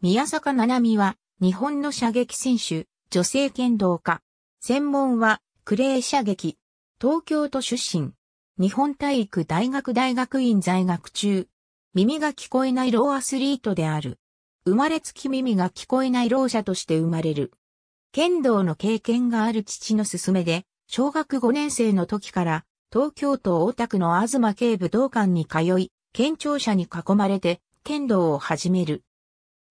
宮坂七海は日本の射撃選手、女性剣道家。専門はクレー射撃。東京都出身。日本体育大学大学院在学中。耳が聞こえないローアスリートである。生まれつき耳が聞こえないろう者として生まれる。剣道の経験がある父の勧めで、小学5年生の時から東京都大田区の東警武道館に通い、県庁舎に囲まれて剣道を始める。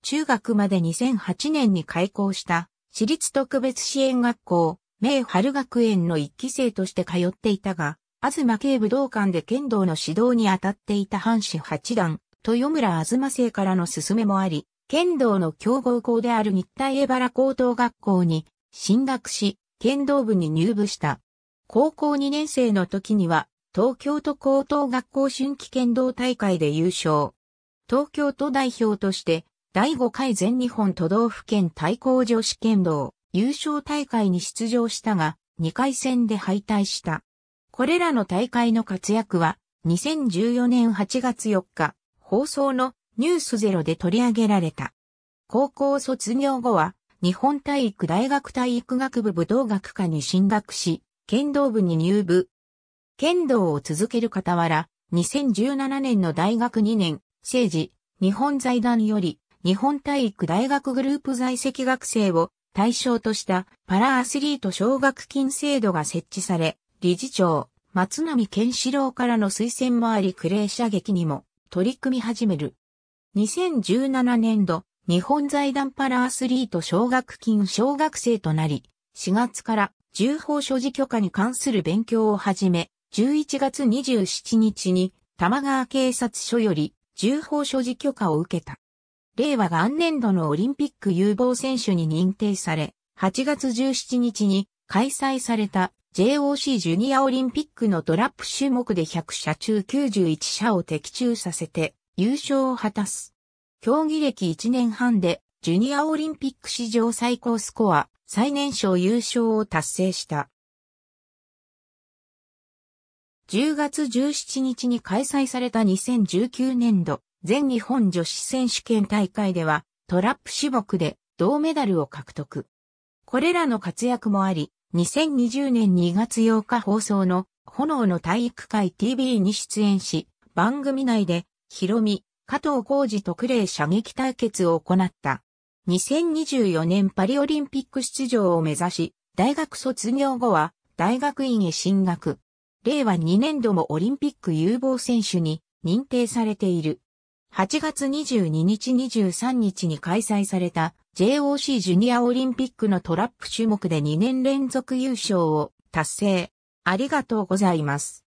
中学まで2008年に開校した私立特別支援学校、名春学園の一期生として通っていたが、東警武道館で剣道の指導に当たっていた藩士八段、豊村東生からの勧めもあり、剣道の強豪校である日体江原高等学校に進学し、剣道部に入部した。高校2年生の時には、東京都高等学校春季剣道大会で優勝。東京都代表として、第5回全日本都道府県対抗女子剣道優勝大会に出場したが、2回戦で敗退した。これらの大会の活躍は、2014年8月4日、放送のニュースゼロで取り上げられた。高校卒業後は、日本体育大学体育学部武道学科に進学し、剣道部に入部。剣道を続ける傍ら、2017年の大学2年、政治、日本財団より、日本体育大学グループ在籍学生を対象としたパラアスリート奨学金制度が設置され、理事長、松並健志郎からの推薦もありクレー射撃にも取り組み始める。2017年度、日本財団パラアスリート奨学金小学生となり、4月から銃砲所持許可に関する勉強を始め、11月27日に玉川警察署より銃砲所持許可を受けた。令和元年度のオリンピック有望選手に認定され、8月17日に開催された JOC ジュニアオリンピックのトラップ種目で100社中91社を的中させて優勝を果たす。競技歴1年半でジュニアオリンピック史上最高スコア、最年少優勝を達成した。10月17日に開催された2019年度全日本女子選手権大会ではトラップ種目で銅メダルを獲得。これらの活躍もあり、2020年2月8日放送の炎の体育会 TV に出演し、番組内でヒロミ、加藤浩二とクレイ射撃対決を行った。2024年パリオリンピック出場を目指し、大学卒業後は大学院へ進学。令和2年度もオリンピック有望選手に認定されている。8月22日23日に開催された JOC ジュニアオリンピックのトラップ種目で2年連続優勝を達成。ありがとうございます。